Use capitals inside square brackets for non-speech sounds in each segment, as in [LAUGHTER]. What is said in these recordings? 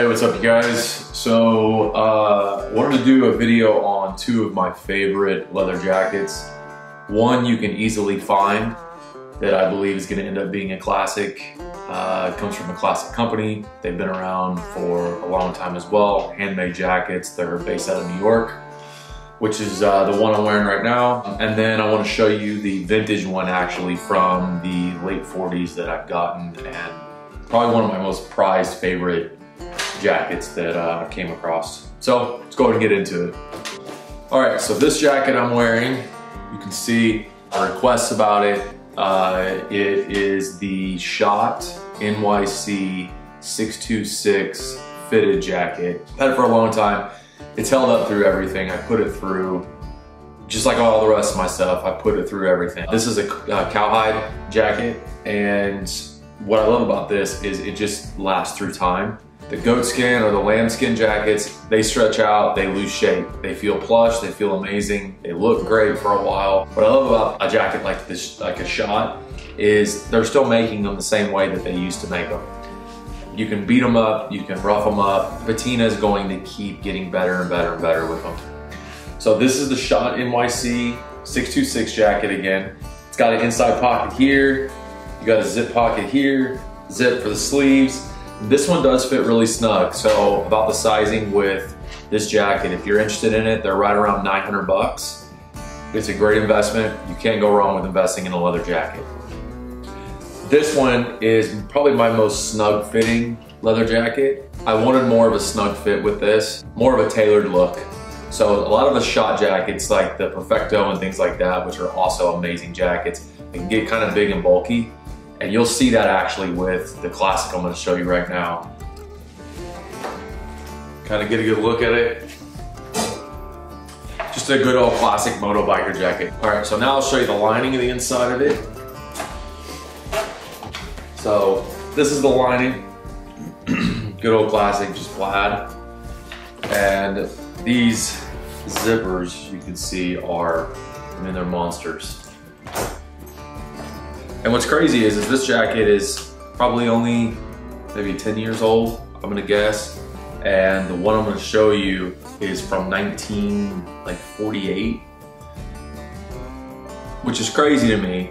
Hey, what's up you guys? So, uh, wanted to do a video on two of my favorite leather jackets. One you can easily find that I believe is gonna end up being a classic. Uh, comes from a classic company. They've been around for a long time as well. Handmade jackets, they're based out of New York, which is uh, the one I'm wearing right now. And then I wanna show you the vintage one actually from the late 40s that I've gotten and probably one of my most prized favorite jackets that uh, I came across. So let's go and get into it. All right, so this jacket I'm wearing, you can see requests about it. Uh, it is the Schott NYC 626 fitted jacket. I've Had it for a long time. It's held up through everything. I put it through, just like all the rest of my stuff, I put it through everything. This is a uh, cowhide jacket, and what I love about this is it just lasts through time. The goat skin or the lambskin jackets, they stretch out, they lose shape. They feel plush, they feel amazing, they look great for a while. What I love about a jacket like this, like a Schott, is they're still making them the same way that they used to make them. You can beat them up, you can rough them up. Patina is going to keep getting better and better and better with them. So this is the Schott NYC 626 jacket again. It's got an inside pocket here, you got a zip pocket here, zip for the sleeves, this one does fit really snug. So about the sizing with this jacket, if you're interested in it, they're right around 900 bucks. It's a great investment. You can't go wrong with investing in a leather jacket. This one is probably my most snug fitting leather jacket. I wanted more of a snug fit with this, more of a tailored look. So a lot of the Schott jackets like the Perfecto and things like that, which are also amazing jackets, they can get kind of big and bulky. And you'll see that actually with the classic I'm gonna show you right now. Kind of get a good look at it. Just a good old classic moto biker jacket. All right, so now I'll show you the lining of the inside of it. So this is the lining. [CLEARS THROAT] good old classic, just plaid. And these zippers you can see are, I mean, they're monsters. And what's crazy is, is this jacket is probably only maybe 10 years old, I'm gonna guess. And the one I'm gonna show you is from 1948, which is crazy to me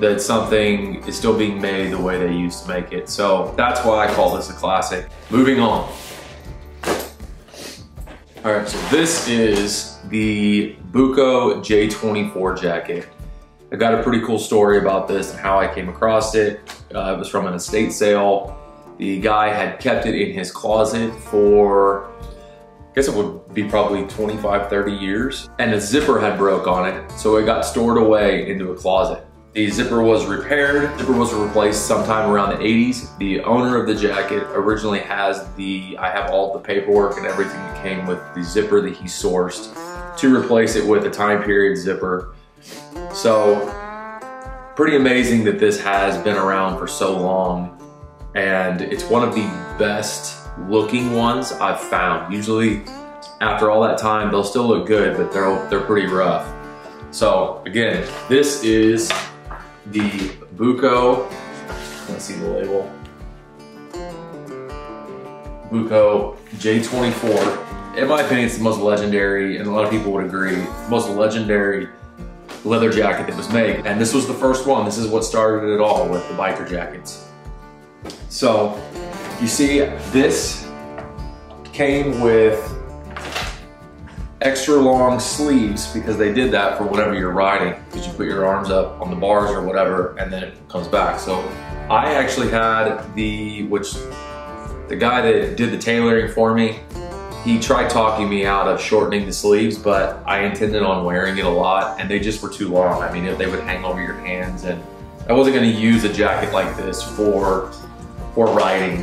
that something is still being made the way they used to make it. So that's why I call this a classic. Moving on. All right, so this is the Buco J24 jacket. I got a pretty cool story about this and how I came across it. Uh, it was from an estate sale. The guy had kept it in his closet for, I guess it would be probably 25, 30 years. And the zipper had broke on it, so it got stored away into a closet. The zipper was repaired, zipper was replaced sometime around the 80s. The owner of the jacket originally has the, I have all the paperwork and everything that came with the zipper that he sourced to replace it with a time period zipper so pretty amazing that this has been around for so long and it's one of the best looking ones I've found. Usually after all that time, they'll still look good, but they're, they're pretty rough. So again, this is the Buco, let's see the label, Buco J24. In my opinion, it's the most legendary, and a lot of people would agree, most legendary leather jacket that was made. And this was the first one. This is what started it all with the biker jackets. So you see this came with extra long sleeves because they did that for whatever you're riding because you put your arms up on the bars or whatever and then it comes back. So I actually had the, which the guy that did the tailoring for me, he tried talking me out of shortening the sleeves, but I intended on wearing it a lot and they just were too long. I mean, they would hang over your hands and I wasn't gonna use a jacket like this for, for riding.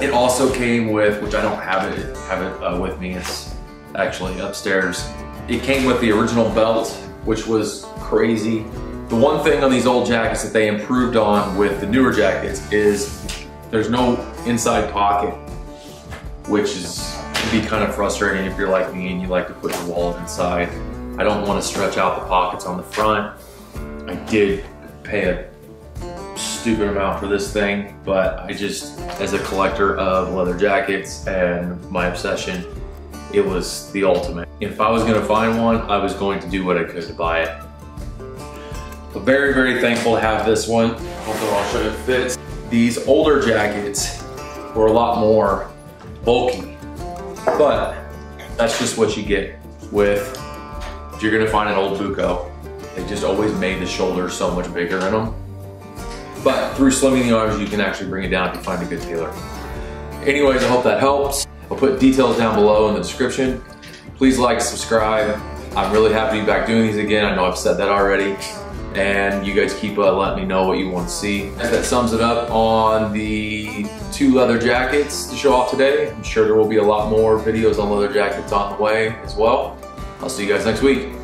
It also came with, which I don't have it, have it uh, with me, it's actually upstairs. It came with the original belt, which was crazy. The one thing on these old jackets that they improved on with the newer jackets is there's no inside pocket, which is be kind of frustrating if you're like me and you like to put your wallet inside. I don't want to stretch out the pockets on the front. I did pay a stupid amount for this thing, but I just, as a collector of leather jackets and my obsession, it was the ultimate. If I was gonna find one, I was going to do what I could to buy it. But very, very thankful to have this one. Although I'll show you it fits. These older jackets were a lot more bulky, but that's just what you get with, you're gonna find an old Buco, they just always made the shoulders so much bigger in them. But through slimming the arms, you can actually bring it down if you find a good tailor. Anyways, I hope that helps. I'll put details down below in the description. Please like, subscribe. I'm really happy to be back doing these again. I know I've said that already. And you guys keep uh, letting me know what you want to see. That sums it up on the two leather jackets to show off today. I'm sure there will be a lot more videos on leather jackets on the way as well. I'll see you guys next week.